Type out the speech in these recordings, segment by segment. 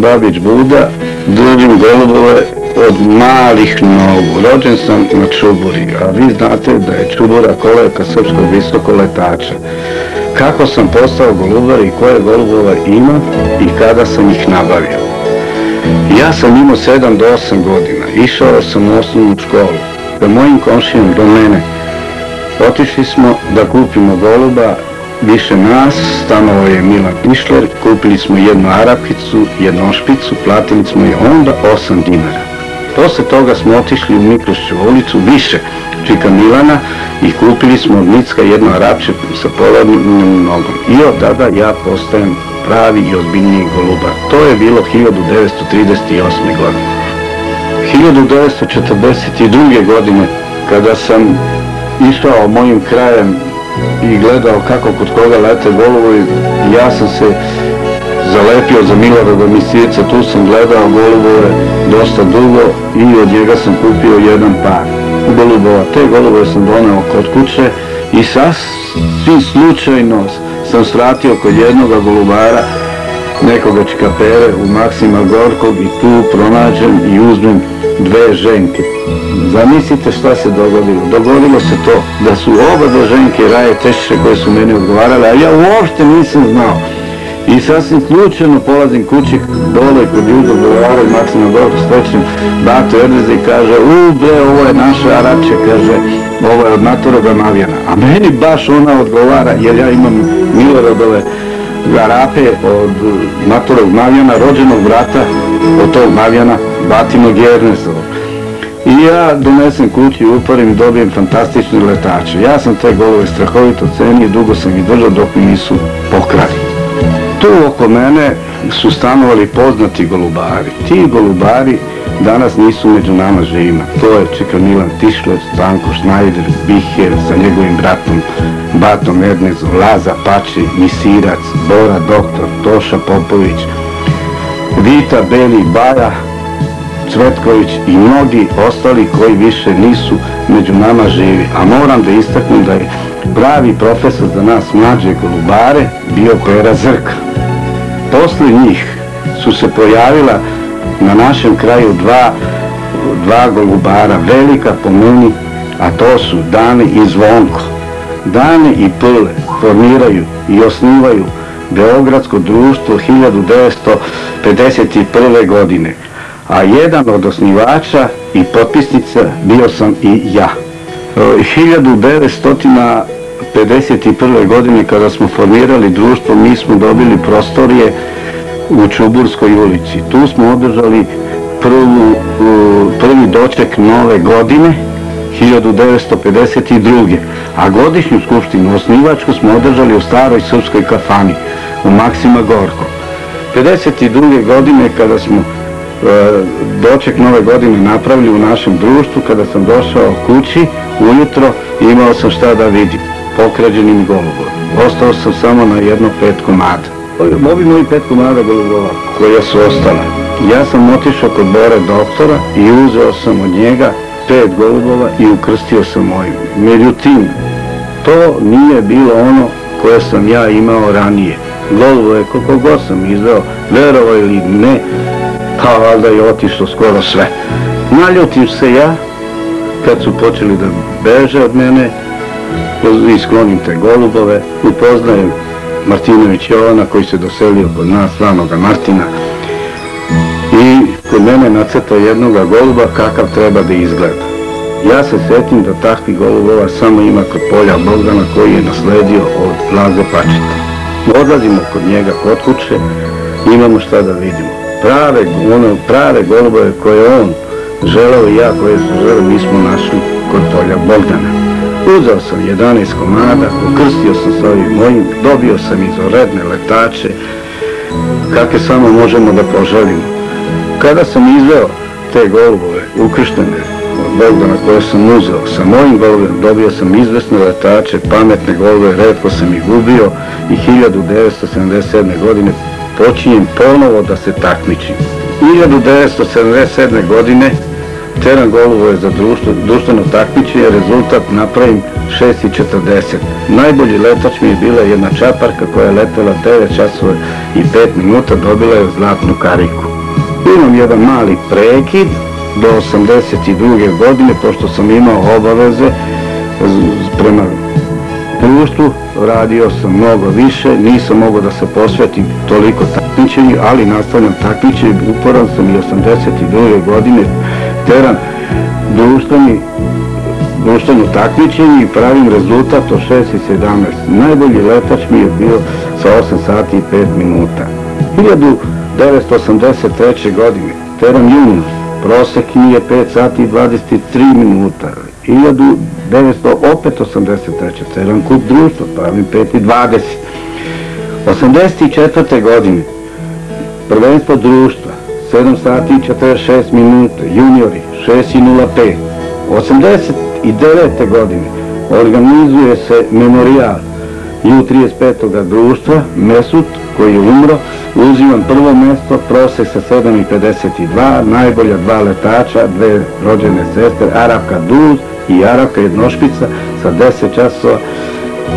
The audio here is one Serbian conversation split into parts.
Babić Buda, držim golubove od malih nogu. Rođen sam na Čuburi, a vi znate da je Čubura kolevka srpskog visokoletača. Kako sam postao golubar i koje golubova ima i kada sam ih nabavio. Ja sam imao 7 do 8 godina, išao sam u osnovnu školu. Da mojim komšijom do mene otišli smo da kupimo goluba više nas, stanovao je Milan Tišler, kupili smo jednu arapicu, jednu špicu, platili smo je onda 8 dinara. Posle toga smo otišli u Mikrošću ulicu, više čika Milana i kupili smo od Nicka jedno arapče sa polovnim nogom. I od tada ja postajem pravi i ozbiljniji golubar. To je bilo 1938. godine. 1942. godine, kada sam išao mojim krajem i gledao kako kod koga lete golubovi, ja sam se zalepio za Milorada Misijevca, tu sam gledao golubove dosta dugo i od njega sam kupio jedan par golubova. Te golubove sam doneo kod kuće i sasvim slučajno sam svratio kod jednog golubara nekoga čkapere u Maksima Gorkog i tu pronađem i uzmem dve ženke. Zamislite šta se dogodilo. Dogodilo se to da su oba dve ženke raje tešiše koje su meni odgovarale, a ja uopšte nisam znao. I sasvim slučajno polazim kući dole kod Judo Govara i Maksima Gorkog srećem Bato Erdeze i kaže u bre, ovo je naša Arače, kaže ovo je od Matoroga Mavijana. A meni baš ona odgovara jer ja imam Miloradove garape od Matorog Mavijana, rođenog brata od tog Mavijana, Batinog Jernesova. I ja donesem kući, uparim i dobijem fantastične letače. Ja sam te golove strahovito cenio, dugo sam ih držao dok mi nisu pokrali. Tu oko mene su stanovali poznati golubari. Ti golubari danas nisu među nama živima. To je čeka Milan Tišlec, Stanko Šnajder, Biher sa njegovim bratom Batom Ernezom, Laza Pači, Misirac, Bora Doktor, Toša Popović, Vita Beli Baja, Cvetković i mnogi ostali koji više nisu među nama živi. A moram da istaknem da je pravi profesor za nas mlađe golubare bio Pera Zrka. Posle njih su se pojavila na našem kraju dva, dva golubara, velika po meni, a to su Dani i Zvonko. Dani i Pule formiraju i osnivaju Beogradsko društvo 1951. godine, a jedan od osnivača i potpisnica bio sam i ja. 1951. godine kada smo formirali društvo mi smo dobili prostorije u Čuburskoj ulici. Tu smo održali prvu, prvi doček nove godine 1952. A godišnju skupštinu osnivačku smo održali u staroj srpskoj kafani u Maksima Gorko. 52. godine kada smo doček nove godine napravili u našem društvu, kada sam došao kući ujutro imao sam šta da vidim, pokrađenim golubom. Ostao sam samo na jedno pet komada. Ovi moji pet komada golubova koja su ostala. Ja sam otišao kod Bore doktora i uzeo sam od njega pet golubova i ukrstio sam mojim. Međutim, to nije bilo ono koje sam ja imao ranije. Golubove, koliko god sam izveo, verovo ili ne, pa valjda je otišlo skoro sve. Naljutim se ja, kad su počeli da beže od mene, i sklonim te golubove, upoznajem Martinović Jovana koji se doselio kod nas, slanoga Martina, i kod mene nacrtao jednoga goluba kakav treba da izgleda. Ja se setim da takvi golubova samo ima kod polja Bogdana koji je nasledio od Laze Pačita. Odlazimo kod njega kod kuće, imamo šta da vidimo. Prave, ono, prave golubove koje on želeo i ja koje su želeo, mi smo našli kod polja Bogdana. Uzeo sam 11 komada, ukrstio sam s ovim mojim, dobio sam izoredne letače, kakve samo možemo da poželimo. Kada sam izveo te golubove ukrštene od Bogdana koje sam uzeo sa mojim golubom, dobio sam izvesne letače, pametne golube, redko sam ih gubio i 1977. godine počinjem ponovo da se takmičim. 1977. godine teran golubove za društvo, društveno takmičenje, rezultat napravim 6.40. Najbolji letač mi je bila jedna čaparka koja je letela 9 časova i 5 minuta, dobila je zlatnu kariku. Imam jedan mali prekid do 82. godine, pošto sam imao obaveze prema društvu, radio sam mnogo više, nisam mogao da se posvetim toliko takmičenju, ali nastavljam takmičenje, uporan sam i 82. godine, teran društveni društveno takmičenje i pravim rezultat od 6 i 17. Najbolji letač mi je bio sa 8 sati i 5 minuta. 1983. godine, teran junior, prosek mi je 5 sati i 23 minuta. 1900, opet 83. teran kup društva, pravim 5 i 20. 84. godine, prvenstvo društva, 7 sati i 46 minuta, juniori, 6 i 05. 89. godine organizuje se memorijal U35. društva, Mesut, koji je umro, uzimam prvo mesto, prosek sa 7,52, najbolja dva letača, dve rođene sestre, Arabka Duz i Arabka Jednošpica sa 10 časova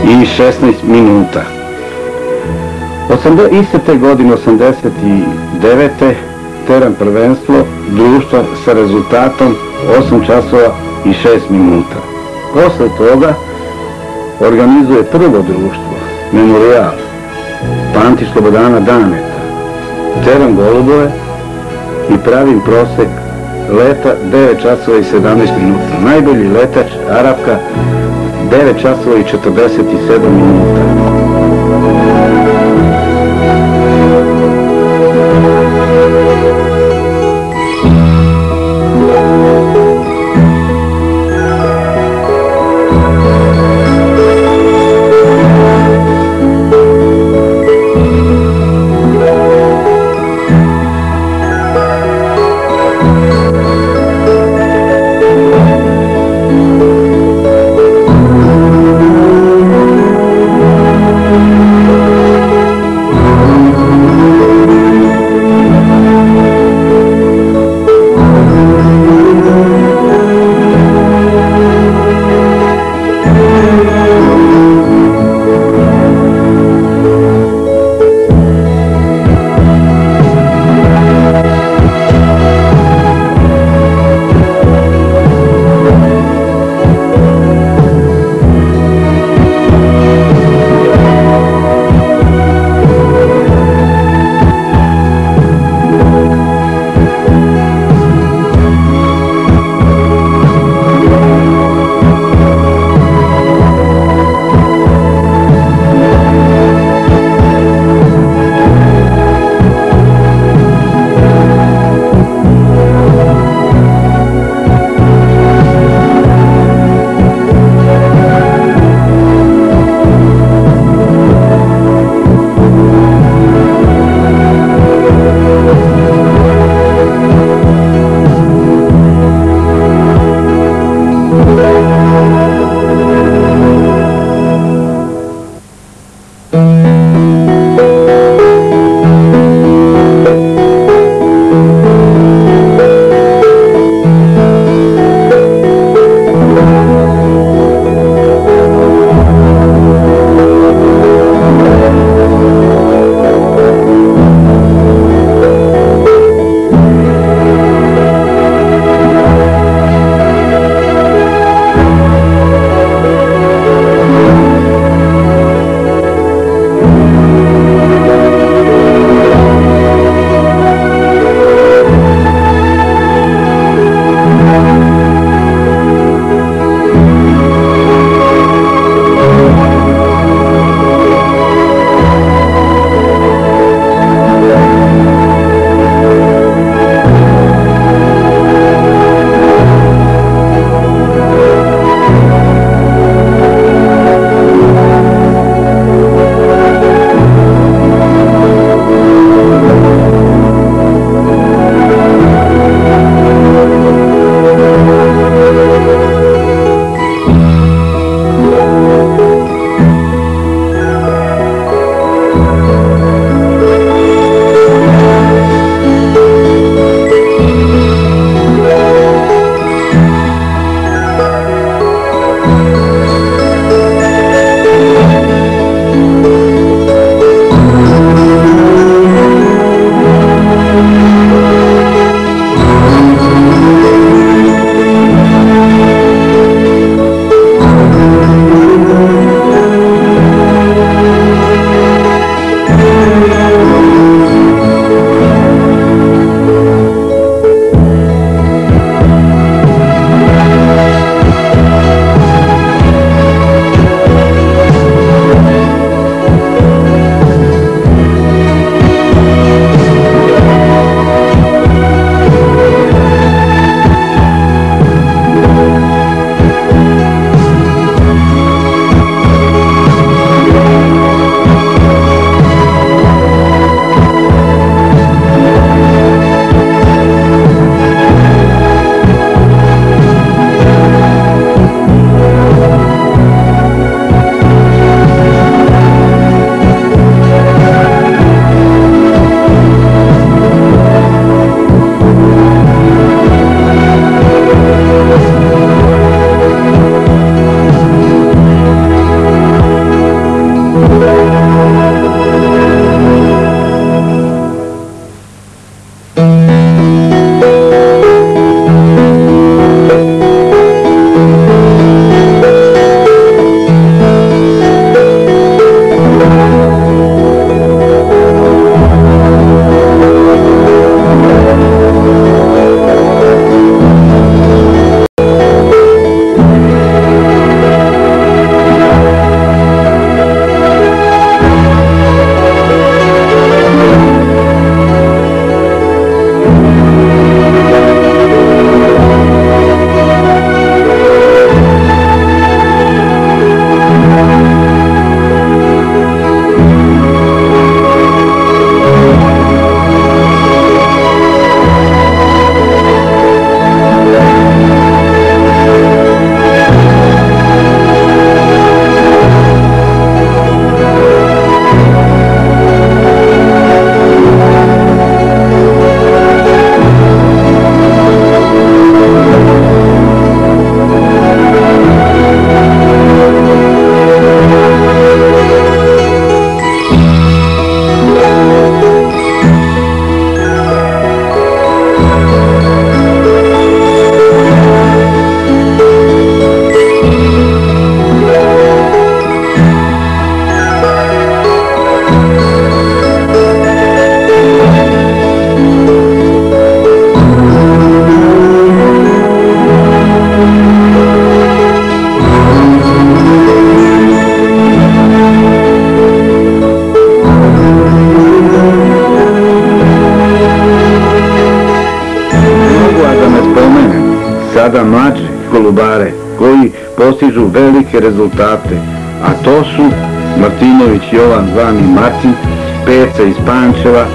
i 16 minuta. 80, iste te godine, 89. teran prvenstvo društva sa rezultatom 8 časova i 6 minuta. Posle toga organizuje prvo društvo, Memorial, Panti Slobodana Daneta, teran golubove i pravim prosek leta 9 časova i 17 minuta. Najbolji letač Arabka 9 časova i 47 minuta. Sada mlađe golubare koji postižu velike rezultate, a to su Martinović Jovan zvani Martin, Peca iz Pančeva,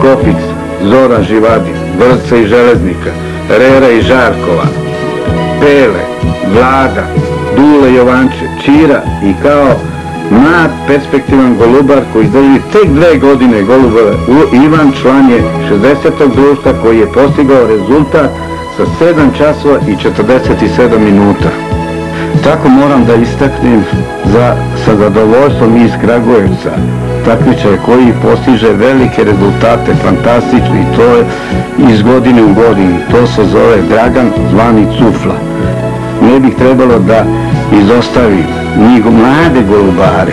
Kopic, Zora Živadin, Vrca i Železnika, Rera i Žarkova, Pele, Vlada, Dule Jovanče, Čira i kao mlad perspektivan golubar koji drži tek dve godine golubove Ivan član je 60. društva koji je postigao rezultat sa 7 časova i 47 minuta. Tako moram da istaknem za, sa zadovoljstvom iz Kragujevca takmičar koji postiže velike rezultate, fantastični, to je iz godine u godini. To se zove Dragan zvani Cufla. Ne bih trebalo da izostavi njih mlade golubare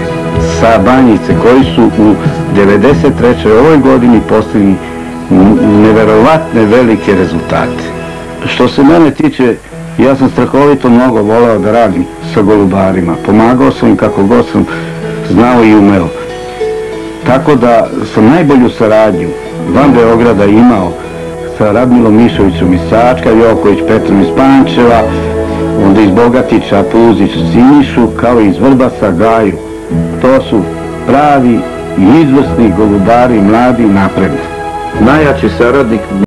sa banjice koji su u 93. ovoj godini postigli neverovatne velike rezultate. Što se mene tiče, ja sam strahovito mnogo voleo da radim sa golubarima. Pomagao sam im kako god sam znao i umeo. Tako da sam najbolju saradnju van Beograda imao sa Radmilom Mišovićom iz Sačka, Joković Petrom iz Pančeva, onda iz Bogatića Puzić Sinišu, kao i iz Vrbasa Gaju. To su pravi i izvrsni golubari, mladi i napredni. Najjači saradnik